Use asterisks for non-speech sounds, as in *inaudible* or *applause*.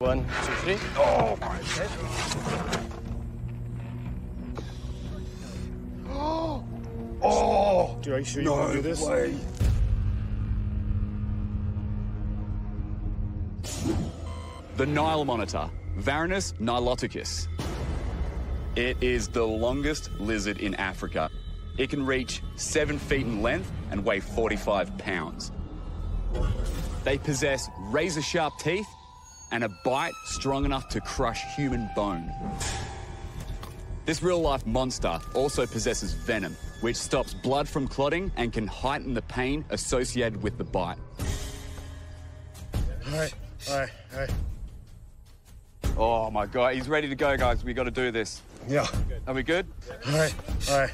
One, two, three. Oh my head. *gasps* Oh, Do I sure you no want to do this? way. The Nile monitor, Varanus niloticus. It is the longest lizard in Africa. It can reach seven feet in length and weigh 45 pounds. They possess razor sharp teeth and a bite strong enough to crush human bone. This real life monster also possesses venom, which stops blood from clotting and can heighten the pain associated with the bite. All right, all right, all right. Oh my god, he's ready to go, guys. We got to do this. Yeah. Are we good? All right, all right.